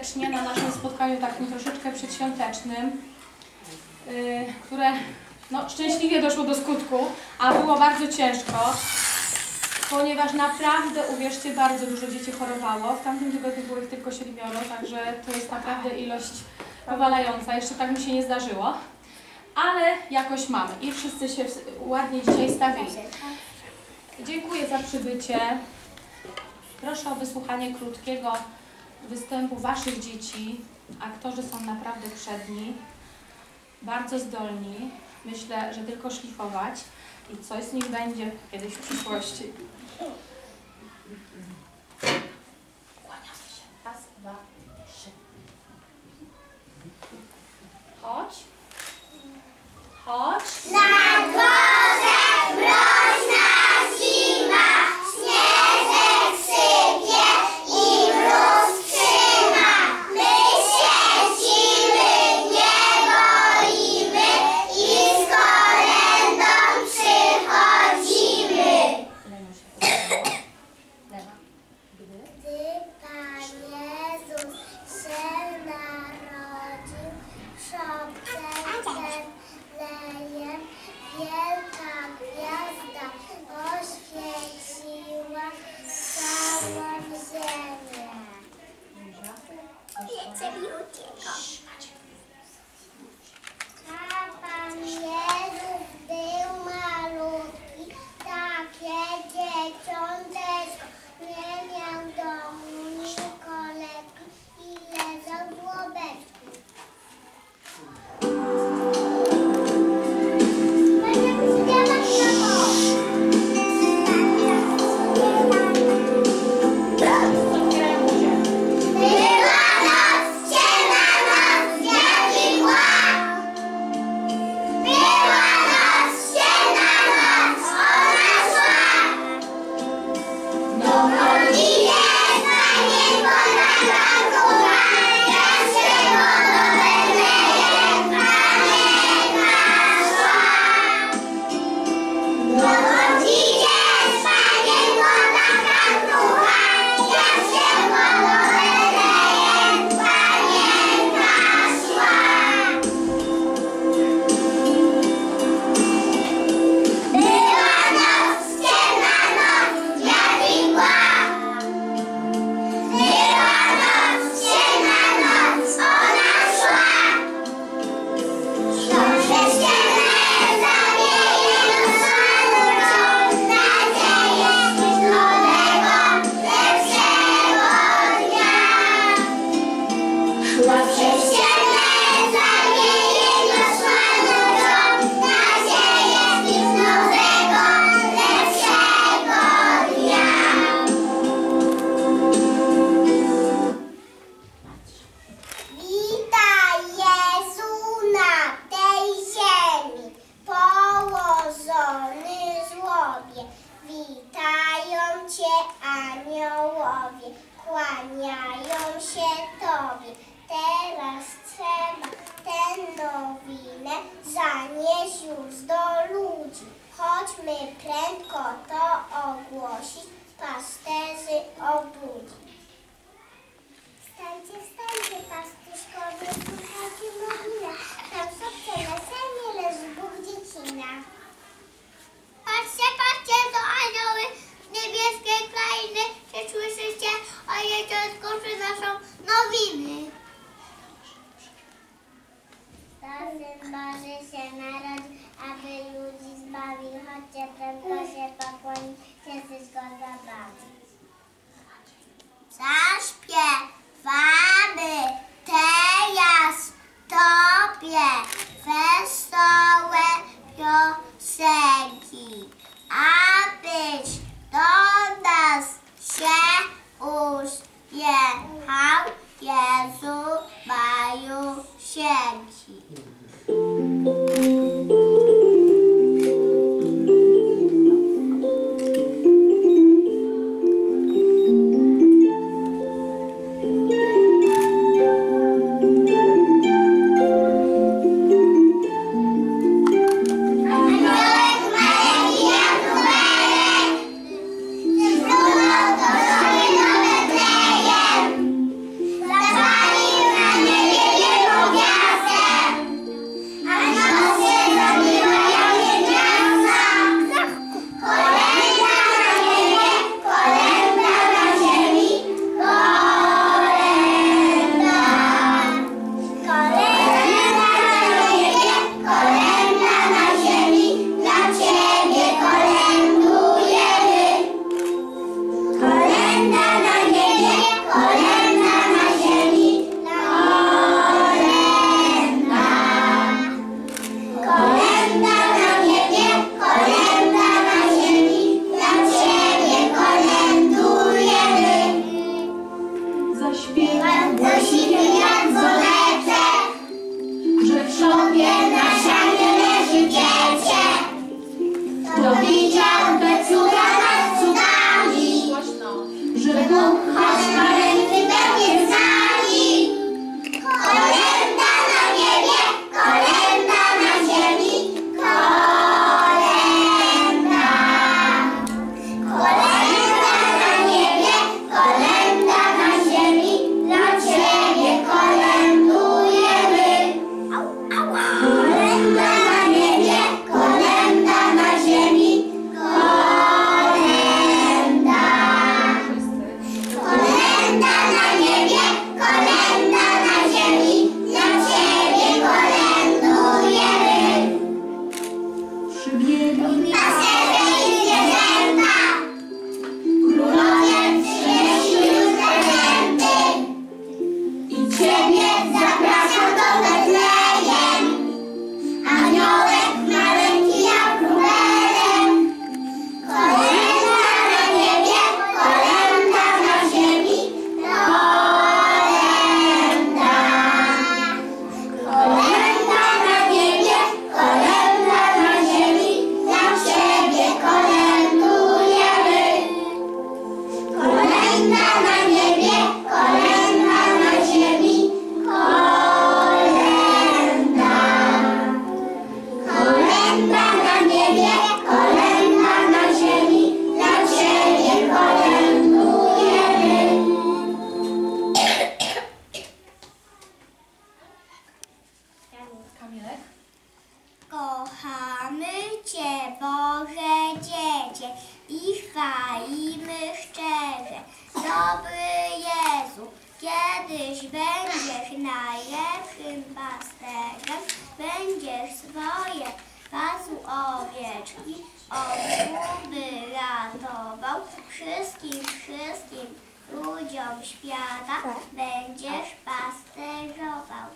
serdecznie na naszym spotkaniu takim troszeczkę przedświątecznym, yy, które no, szczęśliwie doszło do skutku, a było bardzo ciężko, ponieważ naprawdę, uwierzcie, bardzo dużo dzieci chorowało. W tamtym tygodniu było ich tylko siedmioro, także to jest naprawdę ilość powalająca. Jeszcze tak mi się nie zdarzyło. Ale jakoś mamy i wszyscy się ładnie dzisiaj stawili. Dziękuję za przybycie. Proszę o wysłuchanie krótkiego występu Waszych dzieci. Aktorzy są naprawdę przedni, bardzo zdolni. Myślę, że tylko szlifować i coś z nich będzie kiedyś w przyszłości. Kłaniamy się. Raz, dwa, do ludzi. Chodźmy prędko to ogłosić, pasterzy obudzić. Wstańcie, wstańcie, pastuszkowie, słuchajcie nowinę. Tam sobie na Cordabati. Chwalimy szczerze, dobry Jezu, kiedyś będziesz najlepszym pasterzem, będziesz swoje pasu owieczki, obłuby ratował, wszystkim, wszystkim ludziom świata będziesz pasterzował.